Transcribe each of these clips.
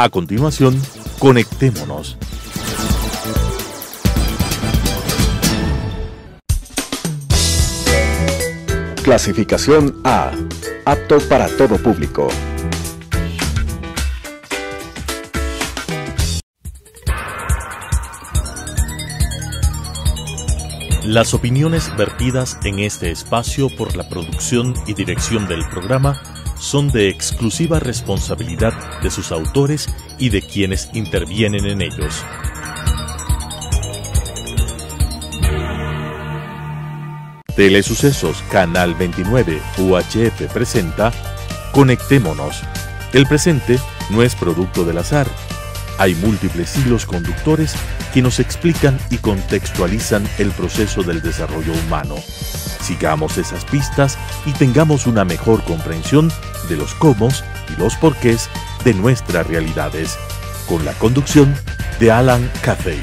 A continuación, conectémonos. Clasificación A. Apto para todo público. Las opiniones vertidas en este espacio por la producción y dirección del programa son de exclusiva responsabilidad de sus autores y de quienes intervienen en ellos. Telesucesos Canal 29 UHF presenta Conectémonos. El presente no es producto del azar. Hay múltiples hilos conductores que nos explican y contextualizan el proceso del desarrollo humano. Sigamos esas pistas y tengamos una mejor comprensión de los cómo y los porqués de nuestras realidades, con la conducción de Alan Caffey.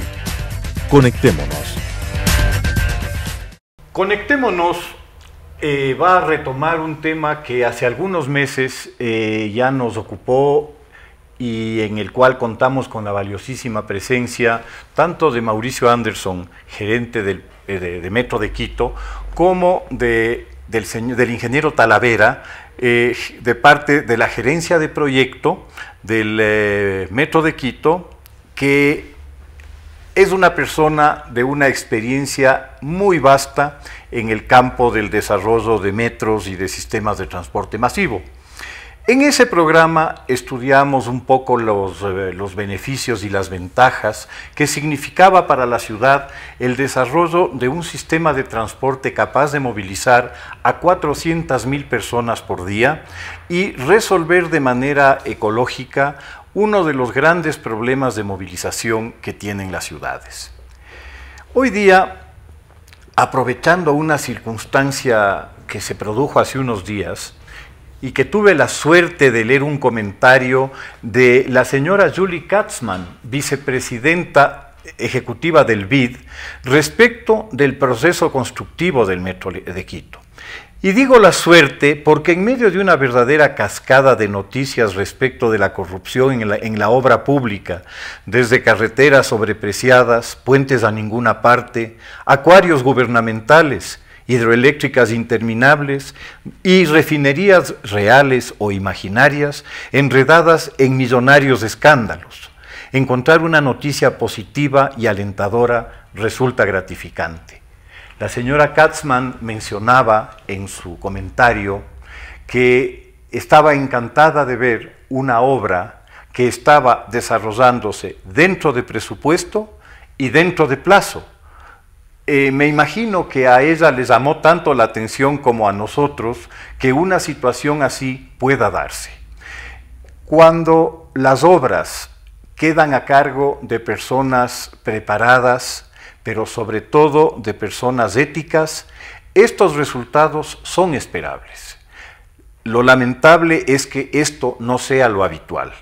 Conectémonos. Conectémonos eh, va a retomar un tema que hace algunos meses eh, ya nos ocupó y en el cual contamos con la valiosísima presencia tanto de Mauricio Anderson, gerente del, eh, de, Metro de Quito, como de, del, ingeniero Talavera, de parte de la gerencia de proyecto del Metro de Quito, que es una persona de una experiencia muy vasta en el campo del desarrollo de metros y de sistemas de transporte masivo. En ese programa estudiamos un poco los, eh, los, beneficios y las ventajas que significaba para la ciudad el desarrollo de un sistema de transporte capaz de movilizar a 400 mil personas por día y resolver de manera ecológica uno de los grandes problemas de movilización que tienen las ciudades. Hoy día, aprovechando una circunstancia que se produjo hace unos días y que tuve la suerte de leer un comentario de la señora Julie Katzmann, vicepresidenta ejecutiva del BID, respecto del proceso constructivo del Metro de Quito. Y digo la suerte porque en medio de una verdadera cascada de noticias respecto de la corrupción en la, obra pública, desde carreteras sobrepreciadas, puentes a ninguna parte, acuarios gubernamentales, hidroeléctricas interminables y refinerías reales o imaginarias enredadas en millonarios escándalos. Encontrar una noticia positiva y alentadora resulta gratificante. La señora Katzmann mencionaba en su comentario que estaba encantada de ver una obra que estaba desarrollándose dentro de presupuesto y dentro de plazo. Eh, me imagino que a ella les llamó tanto la atención como a nosotros que una situación así pueda darse. Cuando las obras quedan a cargo de personas preparadas, pero sobre todo de personas éticas, estos resultados son esperables. Lo lamentable es que esto no sea lo habitual.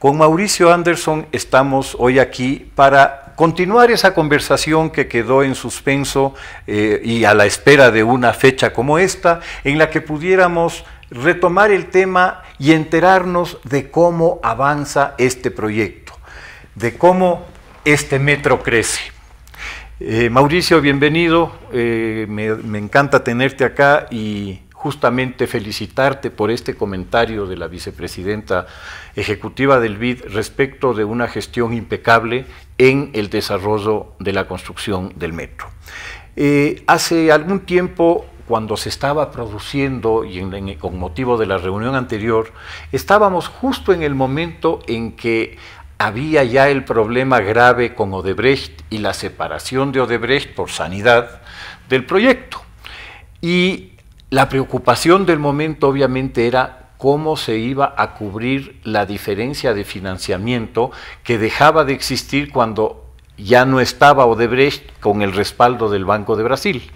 Con Mauricio Anderson estamos hoy aquí para continuar esa conversación que quedó en suspenso eh, y a la espera de una fecha como esta, en la que pudiéramos retomar el tema y enterarnos de cómo avanza este proyecto, de cómo este metro crece. Eh, Mauricio, bienvenido. Eh, me, encanta tenerte acá y justamente felicitarte por este comentario de la vicepresidenta ejecutiva del BID respecto de una gestión impecable en el desarrollo de la construcción del metro. Eh, hace algún tiempo cuando se estaba produciendo y con motivo de la reunión anterior, estábamos justo en el momento en que había ya el problema grave con Odebrecht y la separación de Odebrecht por sanidad del proyecto. Y la preocupación del momento obviamente era cómo se iba a cubrir la diferencia de financiamiento que dejaba de existir cuando ya no estaba Odebrecht con el respaldo del Banco de Brasil.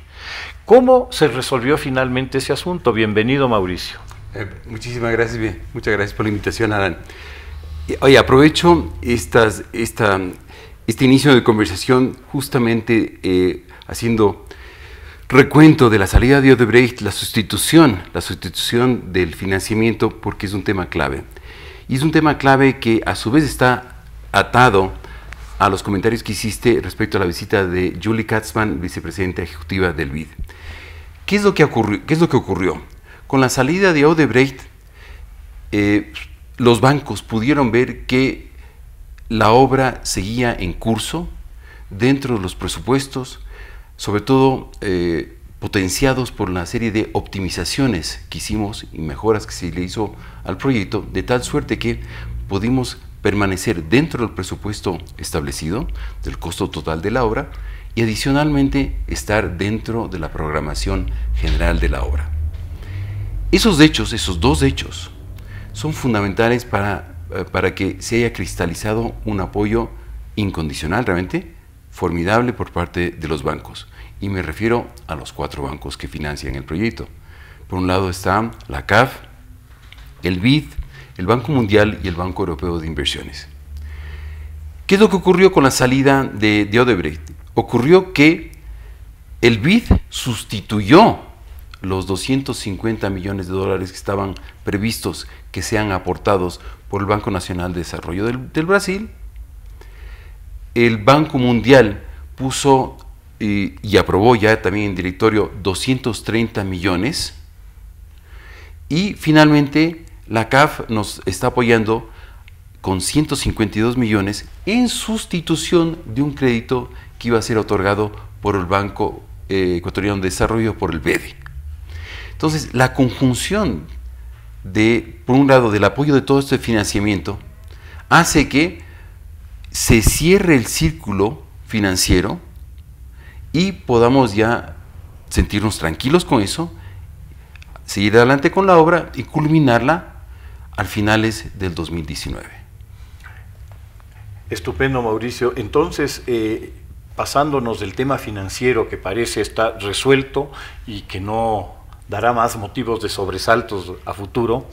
¿Cómo se resolvió finalmente ese asunto? Bienvenido, Mauricio. Eh, muchísimas gracias, muchas gracias por la invitación, Alan. Oye, aprovecho estas, esta, este inicio de conversación justamente eh, haciendo recuento de la salida de Odebrecht, la sustitución, la sustitución del financiamiento, porque es un tema clave. Y es un tema clave que a su vez está atado a los comentarios que hiciste respecto a la visita de Julie Katzmann, vicepresidenta ejecutiva del BID. ¿Qué es lo que ocurrió? ¿Qué es lo que ocurrió? Con la salida de Odebrecht, eh, los bancos pudieron ver que la obra seguía en curso dentro de los presupuestos, sobre todo eh, potenciados por la serie de optimizaciones que hicimos y mejoras que se le hizo al proyecto, de tal suerte que pudimos permanecer dentro del presupuesto establecido, del costo total de la obra, y adicionalmente estar dentro de la programación general de la obra. Esos hechos, esos dos hechos, son fundamentales para, eh, para que se haya cristalizado un apoyo incondicional, realmente formidable por parte de los bancos. Y me refiero a los cuatro bancos que financian el proyecto. Por un lado está la CAF, el BID, el Banco Mundial y el Banco Europeo de Inversiones. ¿Qué es lo que ocurrió con la salida de, de Odebrecht? Ocurrió que el BID sustituyó los 250 millones de dólares que estaban previstos que sean aportados por el Banco Nacional de Desarrollo del Brasil. El Banco Mundial puso y, y aprobó ya también en directorio 230 millones. Y finalmente la CAF nos está apoyando con 152 millones en sustitución de un crédito que iba a ser otorgado por el Banco eh, Ecuatoriano de Desarrollo, por el BEDE. Entonces, la conjunción de, por un lado, del apoyo de todo este financiamiento, hace que se cierre el círculo financiero y podamos ya sentirnos tranquilos con eso, seguir adelante con la obra y culminarla al finales del 2019. Estupendo, Mauricio. Entonces, eh, pasándonos del tema financiero que parece estar resuelto y que no dará más motivos de sobresaltos a futuro,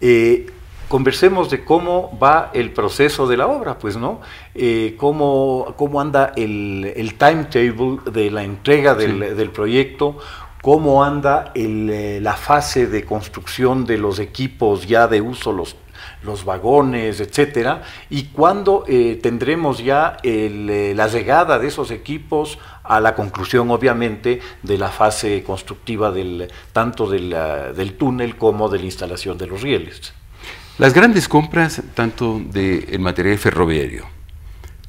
eh, conversemos de cómo va el proceso de la obra, pues, ¿no? Eh, cómo, cómo, anda el, el, timetable de la entrega del, sí. del proyecto, cómo anda el, eh, la fase de construcción de los equipos ya de uso, los, los vagones, etcétera, y cuándo eh, tendremos ya el, eh, la llegada de esos equipos a la conclusión, obviamente, de la fase constructiva del, tanto del, del túnel como de la instalación de los rieles. Las grandes compras, tanto del de material ferroviario,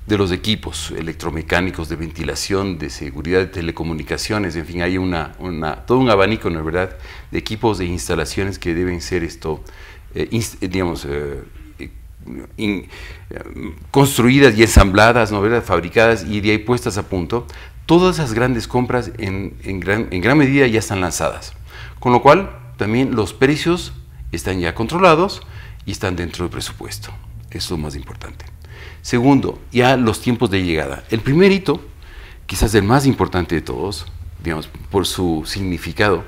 de los equipos electromecánicos, de ventilación, de seguridad de telecomunicaciones, en fin, hay una, todo un abanico, ¿no es verdad?, de equipos de instalaciones que deben ser esto, eh, inst digamos, eh, eh, construidas y ensambladas, ¿no es verdad?, fabricadas y de ahí puestas a punto. Todas esas grandes compras en, gran, en gran medida ya están lanzadas, con lo cual también los precios están ya controlados y están dentro del presupuesto. Eso es lo más importante. Segundo, ya los tiempos de llegada. El primer hito, quizás el más importante de todos, digamos, por su significado,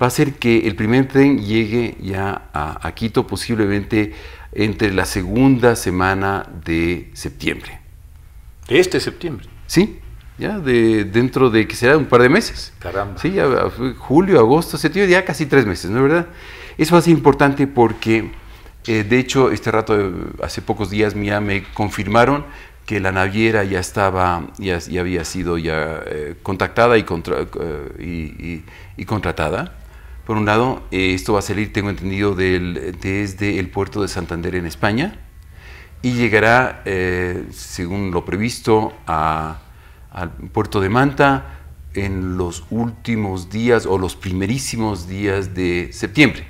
va a ser que el primer tren llegue ya a, a Quito posiblemente entre la segunda semana de septiembre. ¿De este septiembre? Sí, ya de, dentro de que será un par de meses. Caramba. Sí, ya, julio, agosto, septiembre, ya casi tres meses, ¿no es verdad? Eso va a ser importante porque eh, de hecho, este rato, eh, hace pocos días me confirmaron que la naviera ya estaba, ya, había sido ya eh, contactada y, contra, y, y, y, contratada. Por un lado, esto va a salir, tengo entendido, desde el puerto de Santander en España y llegará, según lo previsto, al puerto de Manta en los últimos días o los primerísimos días de septiembre.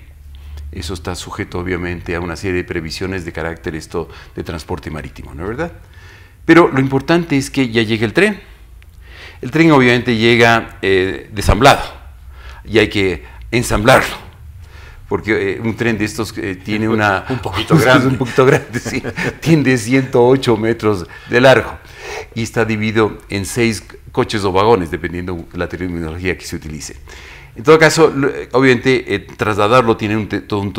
Eso está sujeto obviamente a una serie de previsiones de carácter esto de transporte marítimo, ¿no es verdad? Pero lo importante es que ya llegue el tren. El tren obviamente llega eh, desamblado y hay que ensamblarlo. Porque eh, un tren de estos eh, tiene una... un poquito grande. un poquito grande, sí. tiene 108 metros de largo y está dividido en seis coches o vagones, dependiendo de la terminología que se utilice. En todo caso, obviamente, eh, trasladarlo tiene un, todo un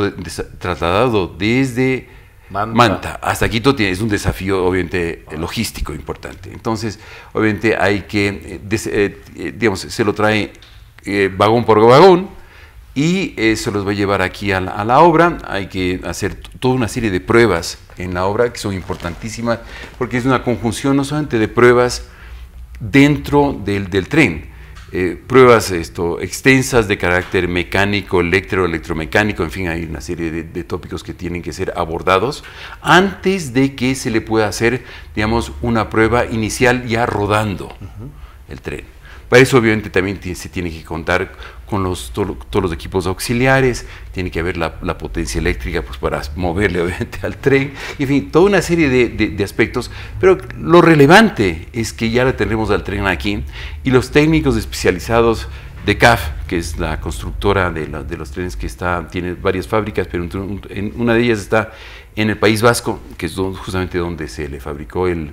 trasladado desde Manta. Manta. hasta Quito tiene, es un desafío, obviamente, ah. logístico importante. Entonces, obviamente, hay que, eh, des, eh, digamos, se lo trae eh, vagón por vagón y se los va a llevar aquí a la, obra. Hay que hacer toda una serie de pruebas en la obra que son importantísimas porque es una conjunción no solamente de pruebas dentro del, del tren, eh, pruebas esto, extensas de carácter mecánico, electro, electromecánico, en fin, hay una serie de, tópicos que tienen que ser abordados antes de que se le pueda hacer, digamos, una prueba inicial ya rodando el tren. Para eso obviamente también se tiene que contar con los, todos los equipos auxiliares, tiene que haber la, potencia eléctrica pues, para moverle obviamente al tren, en fin, toda una serie de, aspectos, pero lo relevante es que ya le tenemos al tren aquí y los técnicos especializados de CAF, que es la constructora de, los trenes que está, tiene varias fábricas, pero en una de ellas está en el País Vasco, que es justamente donde se le fabricó el,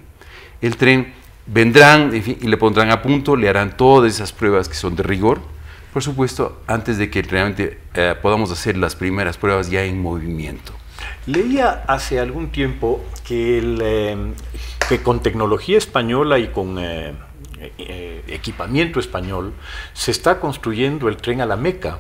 el tren, vendrán y le pondrán a punto, le harán todas esas pruebas que son de rigor, por supuesto, antes de que realmente eh, podamos hacer las primeras pruebas ya en movimiento. Leía hace algún tiempo que, em, que con tecnología española y con eh, eh, equipamiento español se está construyendo el tren a la Meca.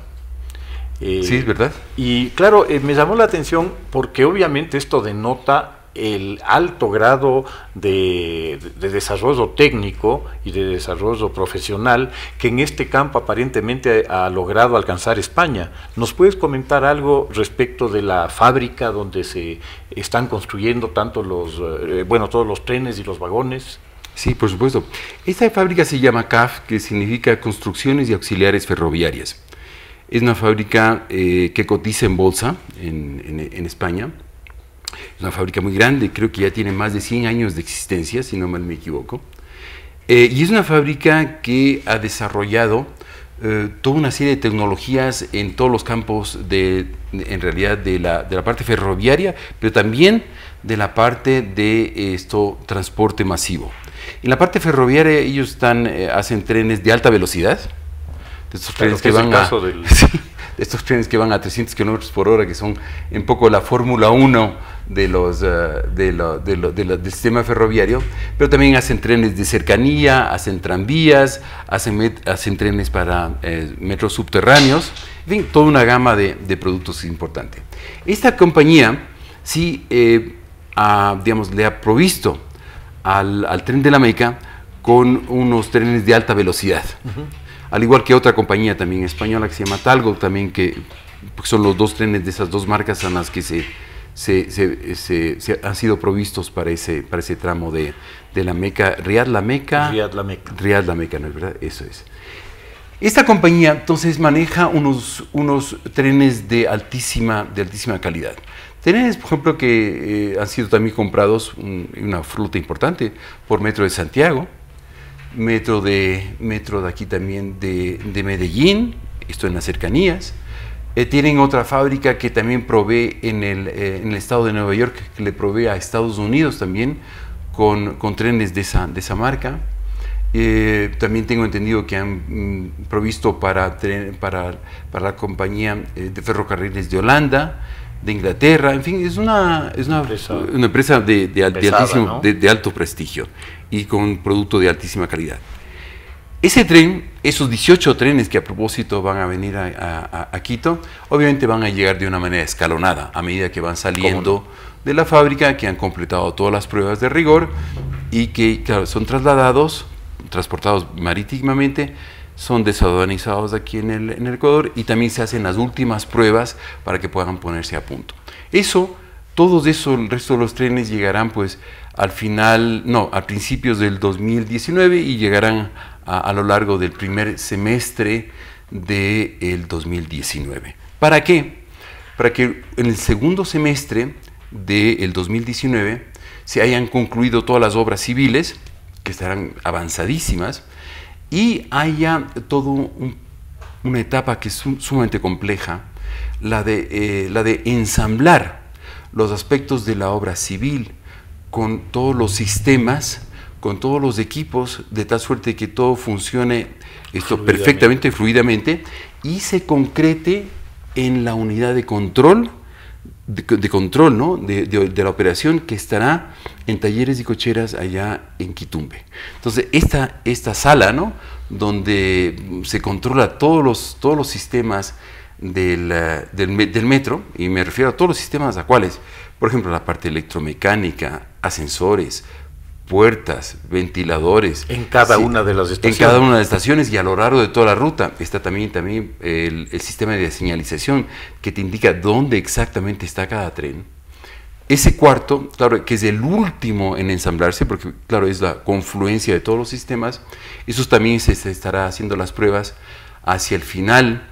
sí, es verdad. Y claro, me llamó la atención porque obviamente esto denota el alto grado de, desarrollo técnico y de desarrollo profesional que en este campo aparentemente ha logrado alcanzar España. ¿Nos puedes comentar algo respecto de la fábrica donde se están construyendo tanto los, eh, bueno, todos los trenes y los vagones? Sí, por supuesto. Esta fábrica se llama CAF, que significa Construcciones y Auxiliares Ferroviarias. Es una fábrica eh, que cotiza en bolsa en España es una fábrica muy grande, creo que ya tiene más de 100 años de existencia, si no mal me equivoco. Eh, y es una fábrica que ha desarrollado eh, toda una serie de tecnologías en todos los campos de, en realidad, de la, de la parte ferroviaria, pero también de la parte de esto, transporte masivo. En la parte ferroviaria ellos están, eh, hacen trenes de alta velocidad, de trenes que, van a, estos trenes que van a 300 kilómetros por hora, que son un poco la Fórmula 1 de los, eh, del sistema ferroviario, pero también hacen trenes de cercanía, hacen tranvías, hacen, hacen trenes para eh, metros subterráneos, en fin, toda una gama de, productos importante. Esta compañía sí, eh, digamos, le ha provisto al, tren de la Meca con unos trenes de alta velocidad al igual que otra compañía también española que se llama Talgo, también que son los dos trenes de esas dos marcas a las que se, se, han sido provistos para ese, para ese tramo de, la Meca, Riad la Meca. Riad la Meca. Riad la Meca, ¿no es verdad? Eso es. Esta compañía entonces maneja unos, unos trenes de altísima, de altísima calidad. Trenes, por ejemplo, que eh, han sido también comprados, una flota importante, por Metro de Santiago, metro de, metro de aquí también de, Medellín, esto en las cercanías. Eh, tienen otra fábrica que también provee en el, eh, en el, estado de Nueva York, que le provee a Estados Unidos también con, con trenes de esa, de esa marca. Eh, también tengo entendido que han mm, provisto para, para, para la compañía de ferrocarriles de Holanda, de Inglaterra, en fin, es una, es una, empresa, una empresa de, de, de, alto prestigio y con producto de altísima calidad. Ese tren, esos 18 trenes que a propósito van a venir a, Quito, obviamente van a llegar de una manera escalonada a medida que van saliendo de la fábrica, que han completado todas las pruebas de rigor y que son trasladados, transportados marítimamente son desaduanizados aquí en el, en el Ecuador y también se hacen las últimas pruebas para que puedan ponerse a punto. Eso, todos eso, el resto de los trenes llegarán pues al final, no, a principios del 2019 y llegarán a, lo largo del primer semestre del 2019. ¿Para qué? Para que en el segundo semestre del 2019 se hayan concluido todas las obras civiles, que estarán avanzadísimas, y haya todo una etapa que es sumamente compleja, la de, eh, la de ensamblar los aspectos de la obra civil con todos los sistemas, con todos los equipos, de tal suerte que todo funcione esto perfectamente, fluidamente, y se concrete en la unidad de control de, control ¿no? De, de, la operación que estará en talleres y cocheras allá en Quitumbe. Entonces, esta, esta sala, ¿no? donde se controla todos los, todos los sistemas del, eh, del, del, metro, y me refiero a todos los sistemas a cuales, por ejemplo, la parte electromecánica, ascensores, puertas, ventiladores. En cada una de las estaciones. En cada una de las estaciones y a lo largo de toda la ruta. Está también, también el, el sistema de señalización que te indica dónde exactamente está cada tren. Ese cuarto, claro, que es el último en ensamblarse, porque claro, es la confluencia de todos los sistemas, eso también se, se estará haciendo las pruebas hacia el final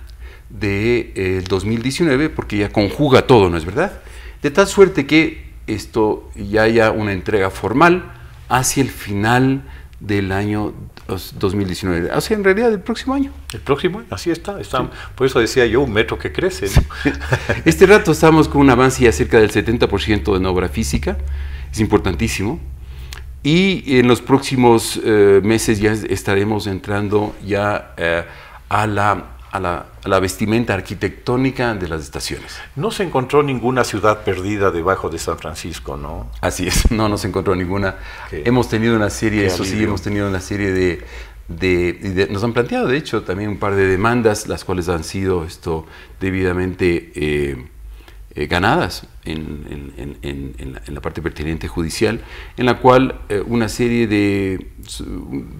del de, eh, 2019, porque ya conjuga todo, ¿no es verdad? De tal suerte que esto ya haya una entrega formal hacia el final del año 2019, o sea, en realidad el próximo año. El próximo año, así está. está sí. Por eso decía yo, un metro que crece. ¿no? este rato estamos con un avance ya cerca del 70% en obra física, es importantísimo. Y en los próximos eh, meses ya estaremos entrando ya eh, a la a la, a la, vestimenta arquitectónica de las estaciones. No se encontró ninguna ciudad perdida debajo de San Francisco, ¿no? Así es, no, no se encontró ninguna. Qué, hemos tenido una serie, eso alivio. sí, hemos tenido una serie de, de, de, Nos han planteado, de hecho, también un par de demandas, las cuales han sido esto debidamente eh, eh, ganadas en, en, en, en, la, parte pertinente judicial, en la cual eh, una serie de,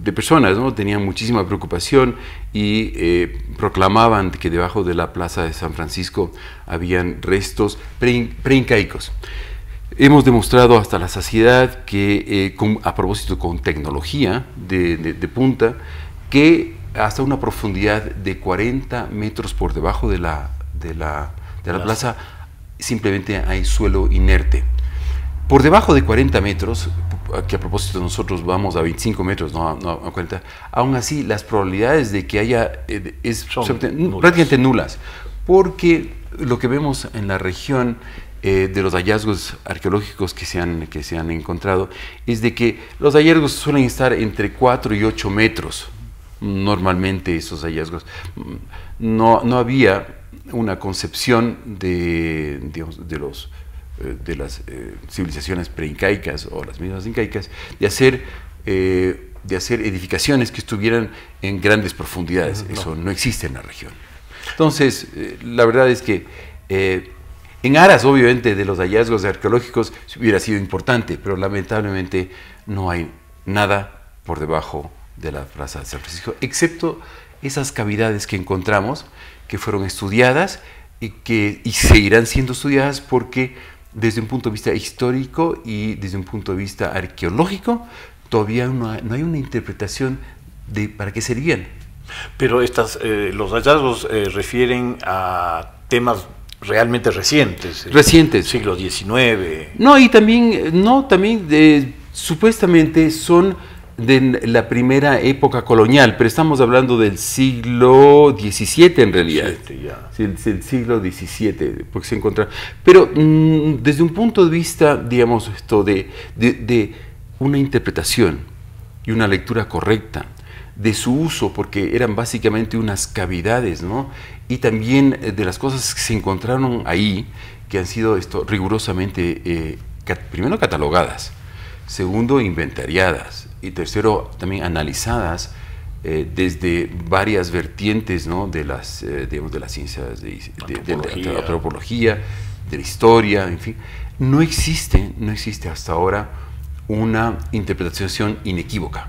de personas ¿no? tenían muchísima preocupación y eh, proclamaban que debajo de la plaza de San Francisco habían restos preincaicos. Hemos demostrado hasta la saciedad que, eh, con, a propósito con tecnología de, de, de, punta, que hasta una profundidad de 40 metros por debajo de la, de la, de la plaza simplemente hay suelo inerte. Por debajo de 40 metros, que a propósito nosotros vamos a 25 metros, no, no a 40, aún así las probabilidades de que haya eh, es Son nulas. prácticamente nulas, porque lo que vemos en la región eh, de los hallazgos arqueológicos que se, han, que se han encontrado es de que los hallazgos suelen estar entre 4 y 8 metros, normalmente esos hallazgos. No, no había una concepción de, digamos, de, los, eh, de las eh, civilizaciones preincaicas o las mismas incaicas, de hacer, eh, de hacer edificaciones que estuvieran en grandes profundidades. No. Eso no existe en la región. Entonces, eh, la verdad es que en aras, obviamente, de los hallazgos arqueológicos hubiera sido importante, pero lamentablemente no hay nada por debajo de la plaza de San Francisco, excepto esas cavidades que encontramos, que fueron estudiadas y que y seguirán siendo estudiadas porque desde un punto de vista histórico y desde un punto de vista arqueológico todavía no hay, no hay una interpretación de para qué servían. Pero estas, eh, los hallazgos eh, refieren a temas realmente recientes. Recientes. Siglo XIX. No, y también, no, también eh, supuestamente son de la primera época colonial, pero estamos hablando del siglo XVII en realidad. Sí, ya. Sí, el, el, siglo XVII, porque se encuentra. Pero mmm, desde un punto de vista, digamos, esto de, de, de, una interpretación y una lectura correcta de su uso, porque eran básicamente unas cavidades, ¿no? Y también de las cosas que se encontraron ahí, que han sido esto rigurosamente, eh, cat primero catalogadas, segundo inventariadas, y tercero también analizadas eh, desde varias vertientes ¿no? de, las, eh, digamos, de las ciencias de, de, de, la antropología, de la historia, en fin. No existe, no existe hasta ahora una interpretación inequívoca.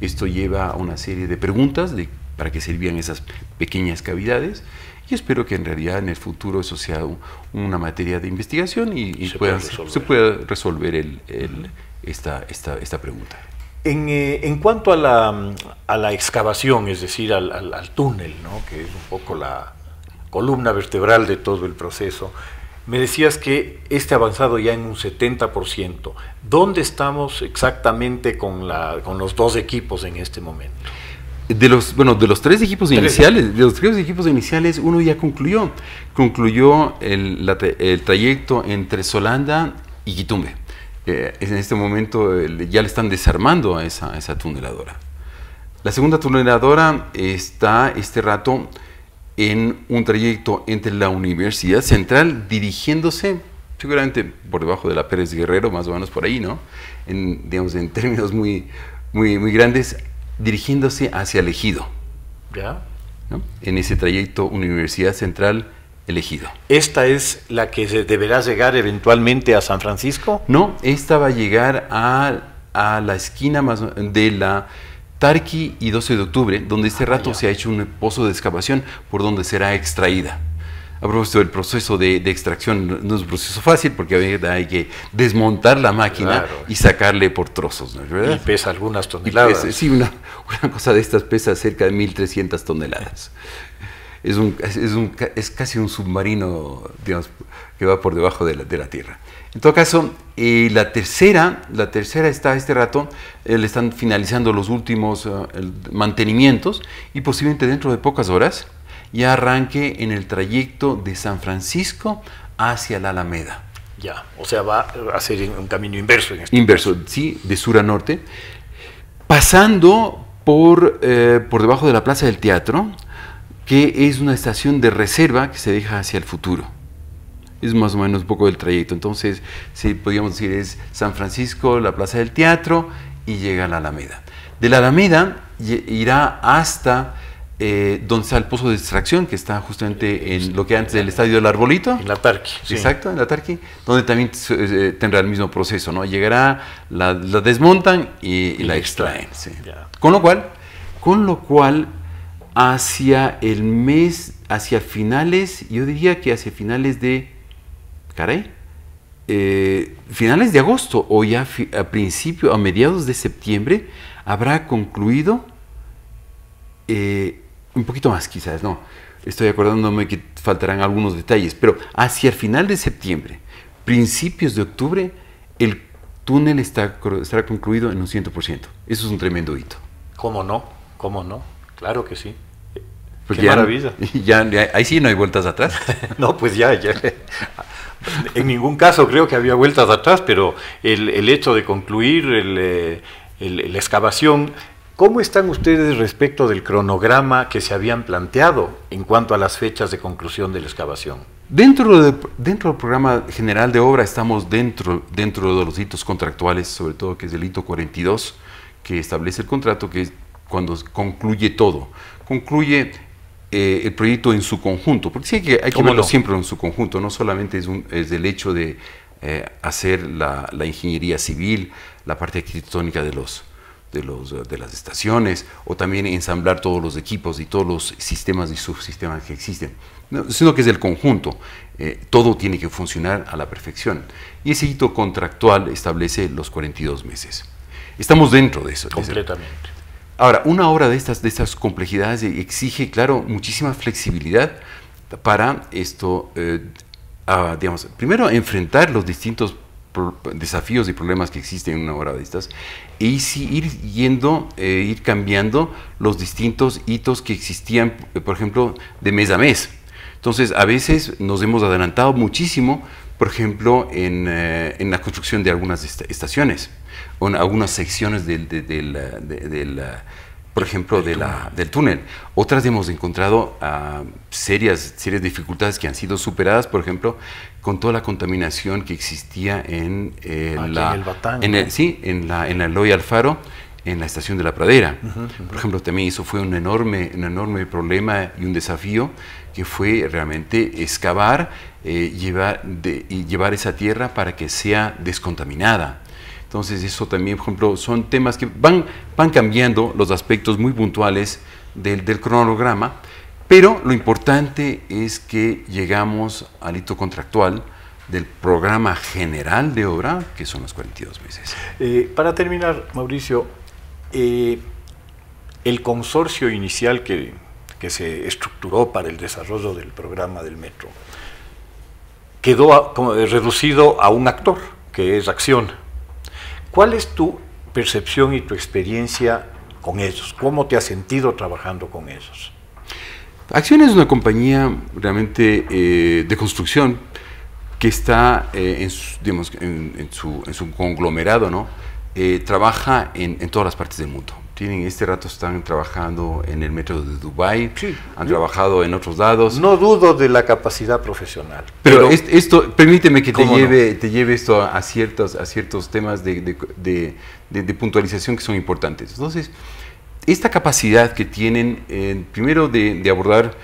Esto lleva a una serie de preguntas de para qué servían esas pequeñas cavidades y espero que en realidad en el futuro eso sea un, una materia de investigación y, y se, pueda, puede se, pueda resolver el, el, esta, esta, esta pregunta. En, eh, en, cuanto a la, a la, excavación, es decir, al, al, al, túnel, ¿no? que es un poco la columna vertebral de todo el proceso, me decías que este ha avanzado ya en un 70%. ¿Dónde estamos exactamente con, la, con los dos equipos en este momento? De los, bueno, de los tres equipos tres. iniciales, de los tres equipos iniciales, uno ya concluyó. Concluyó el, la, el trayecto entre Solanda y Quitumbe. Eh, en este momento eh, ya le están desarmando a esa, a esa, tuneladora. La segunda tuneladora está este rato en un trayecto entre la Universidad Central dirigiéndose seguramente por debajo de la Pérez Guerrero, más o menos por ahí, ¿no? En, digamos, en términos muy, muy, muy grandes, dirigiéndose hacia el ejido. ¿Ya? en ese trayecto Universidad Central elegido. ¿Esta es la que se deberá llegar eventualmente a San Francisco? No, esta va a llegar a, la esquina más de la Tarqui y 12 de octubre, donde este ah, rato se ha hecho un pozo de excavación por donde será extraída. A propósito del proceso de, extracción, no es un proceso fácil porque hay que desmontar la máquina y sacarle por trozos, ¿no Y pesa algunas toneladas. sí, una, una, cosa de estas pesa cerca de 1.300 toneladas es, un, es, un, es casi un submarino digamos, que va por debajo de la, de la Tierra. En todo caso, eh, la tercera, la tercera está este rato, eh, le están finalizando los últimos eh, mantenimientos y posiblemente dentro de pocas horas ya arranque en el trayecto de San Francisco hacia la Alameda. Ya, o sea, va a ser un camino inverso. En este inverso, sí, de sur a norte, pasando por, por debajo de la Plaza del Teatro, que es una estación de reserva que se deja hacia el futuro. Es más o menos un poco del trayecto. Entonces, si podríamos decir, es San Francisco, la Plaza del Teatro y llega a la Alameda. De la Alameda irá hasta eh, donde está el pozo de extracción, que está justamente en lo que antes del estadio del Arbolito. En la Tarqui. Exacto, en la Tarqui, donde también eh, tendrá el mismo proceso, ¿no? Llegará, la, desmontan y, la extraen. Con lo cual, con lo cual hacia el mes, hacia finales, yo diría que hacia finales de, caray, eh, finales de agosto o ya a principio, a mediados de septiembre, habrá concluido eh, un poquito más quizás, no, estoy acordándome que faltarán algunos detalles, pero hacia el final de septiembre, principios de octubre, el túnel está, estará concluido en un 100%. Eso es un tremendo hito. ¿Cómo no? ¿Cómo no? Claro que sí. Pues Qué maravilla. Ya, ahí sí no hay vueltas atrás. no, pues ya, ya. En ningún caso creo que había vueltas atrás, pero el, hecho de concluir eh, la excavación, ¿cómo están ustedes respecto del cronograma que se habían planteado en cuanto a las fechas de conclusión de la excavación? Dentro, de, dentro del programa general de obra estamos dentro, dentro de los hitos contractuales, sobre todo que es el hito 42, que establece el contrato, que es cuando concluye todo. Concluye eh, el proyecto en su conjunto, porque sí hay que, hay que verlo siempre en su conjunto, no solamente es, un, es el hecho de eh, hacer la, ingeniería civil, la parte arquitectónica de, los, de, los, de las estaciones, o también ensamblar todos los equipos y todos los sistemas y subsistemas que existen, sino que es el conjunto, eh, todo tiene que funcionar a la perfección. Y ese hito contractual establece los 42 meses. Estamos dentro de eso. Completamente. Ahora, una obra de estas, de estas complejidades exige, claro, muchísima flexibilidad para esto, eh, digamos, primero enfrentar los distintos desafíos y problemas que existen en una obra de estas y ir yendo, eh, ir cambiando los distintos hitos que existían, eh, por ejemplo, de mes a mes. Entonces, a veces nos hemos adelantado muchísimo, por ejemplo, en, en la construcción de algunas estaciones algunas secciones del, del, por ejemplo, de la, del túnel. Otras hemos encontrado uh, serias, serias dificultades que han sido superadas, por ejemplo, con toda la contaminación que existía en, la, en el Batán, en sí, en la, en la Eloy Alfaro, en la estación de la Pradera. Por ejemplo, también eso fue un enorme, un enorme problema y un desafío que fue realmente excavar eh, llevar de, y llevar esa tierra para que sea descontaminada. Entonces eso también, por ejemplo, son temas que van, van cambiando los aspectos muy puntuales del, cronograma, pero lo importante es que llegamos al hito contractual del programa general de obra, que son los 42 meses. Eh, para terminar, Mauricio, eh, el consorcio inicial que, que, se estructuró para el desarrollo del programa del metro quedó reducido a un actor, que es Acción ¿Cuál es tu percepción y tu experiencia con ellos? ¿Cómo te has sentido trabajando con ellos? Acción es una compañía realmente eh, de construcción que está eh, en, su, digamos, en, su, conglomerado, ¿no? Eh, trabaja en, todas las partes del mundo tienen este rato están trabajando en el metro de Dubai, han trabajado en otros lados. No dudo de la capacidad profesional. Pero, esto, permíteme que te lleve, te lleve esto a, ciertos, a ciertos temas de, de, puntualización que son importantes. Entonces, esta capacidad que tienen, eh, primero de, abordar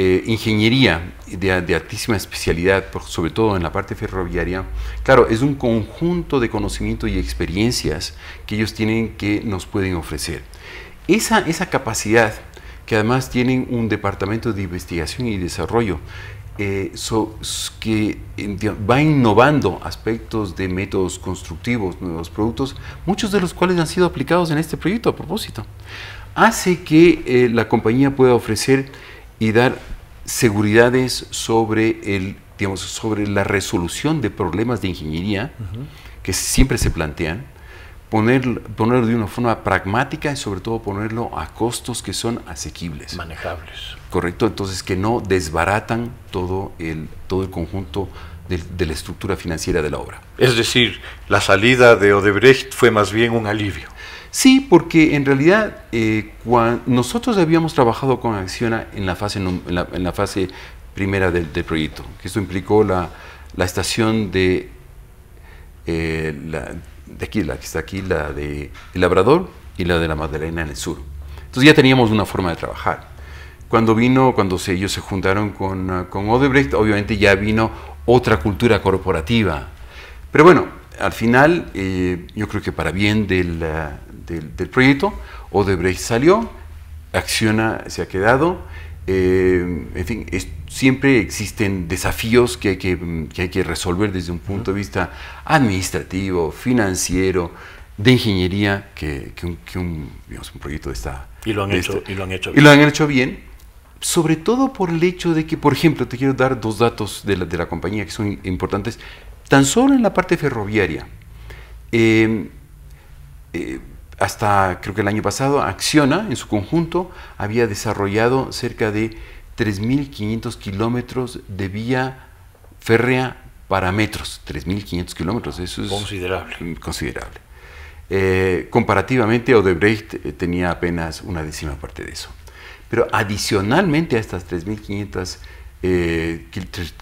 eh, ingeniería de, de, altísima especialidad, sobre todo en la parte ferroviaria, claro, es un conjunto de conocimiento y experiencias que ellos tienen que nos pueden ofrecer. Esa, esa capacidad, que además tienen un departamento de investigación y desarrollo, eh, que va innovando aspectos de métodos constructivos, nuevos productos, muchos de los cuales han sido aplicados en este proyecto a propósito. Hace que eh, la compañía pueda ofrecer y dar seguridades sobre, el, digamos, sobre la resolución de problemas de ingeniería que siempre se plantean, poner, ponerlo de una forma pragmática y sobre todo ponerlo a costos que son asequibles. Manejables. Correcto, entonces que no desbaratan todo el, todo el conjunto de, la estructura financiera de la obra. Es decir, la salida de Odebrecht fue más bien un alivio. Sí, porque en realidad eh, nosotros habíamos trabajado con Acciona en la fase, en la, fase primera del, proyecto, que esto implicó la, la estación de eh, de aquí, la que está aquí, la de El Labrador y la de la Magdalena en el sur. Entonces ya teníamos una forma de trabajar. Cuando vino, cuando se, ellos se juntaron con, ah, con Odebrecht, obviamente ya vino otra cultura corporativa. Pero bueno, al final, eh, yo creo que para bien del, del, del, proyecto, Odebrecht salió, Acciona se ha quedado, eh, en fin, siempre existen desafíos que hay que, hay que, resolver desde un punto de vista administrativo, financiero, de ingeniería, que, un, proyecto está... Y lo han, hecho, y lo han hecho bien. Y lo han hecho bien, sobre todo por el hecho de que, por ejemplo, te quiero dar dos datos de la, de la compañía que son importantes, tan solo en la parte ferroviaria. Eh, eh, hasta creo que el año pasado, Acciona en su conjunto había desarrollado cerca de 3.500 kilómetros de vía férrea para metros. 3.500 kilómetros, eso es considerable. considerable. Eh, comparativamente, Odebrecht eh, tenía apenas una décima parte de eso. Pero adicionalmente a estas 3.500 eh,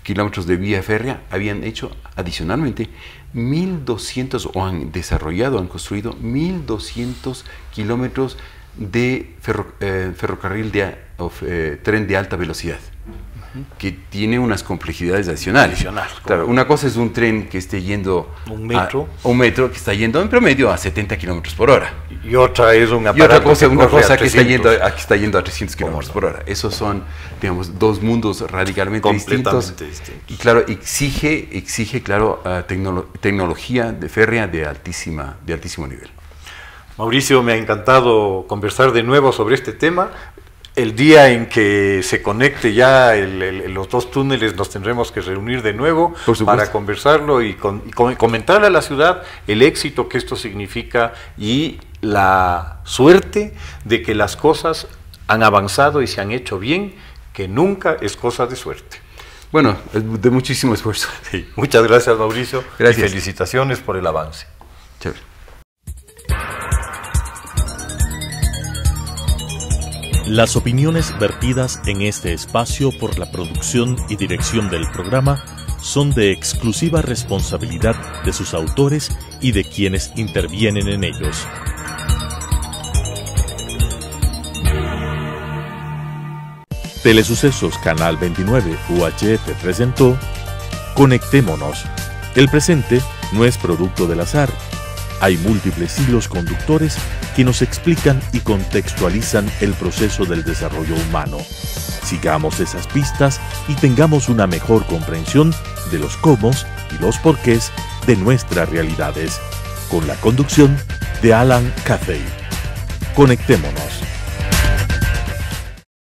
kilómetros de vía férrea, habían hecho adicionalmente 1.200 o han desarrollado, han construido 1.200 kilómetros de eh, ferrocarril de eh, tren de alta velocidad que tiene unas complejidades adicionales. claro, una cosa es un tren que esté yendo un metro, un metro que está yendo en promedio a 70 kilómetros por hora. Y otra es un aparato y otra cosa, una cosa que está yendo, a, que está yendo a 300 kilómetros por hora. Esos son, digamos, dos mundos radicalmente distintos. Y claro, exige, exige, claro, tecnología de férrea de altísima, de altísimo nivel. Mauricio, me ha encantado conversar de nuevo sobre este tema el día en que se conecte ya los dos túneles nos tendremos que reunir de nuevo para conversarlo y, comentar a la ciudad el éxito que esto significa y la suerte de que las cosas han avanzado y se han hecho bien, que nunca es cosa de suerte. Bueno, de muchísimo esfuerzo. Muchas gracias Mauricio. Gracias. Y felicitaciones por el avance. Chévere. Las opiniones vertidas en este espacio por la producción y dirección del programa son de exclusiva responsabilidad de sus autores y de quienes intervienen en ellos. Telesucesos Canal 29 UHF presentó Conectémonos. El presente no es producto del azar hay múltiples hilos conductores que nos explican y contextualizan el proceso del desarrollo humano. Sigamos esas pistas y tengamos una mejor comprensión de los cómo y los porqués de nuestras realidades, con la conducción de Alan Cathay. Conectémonos.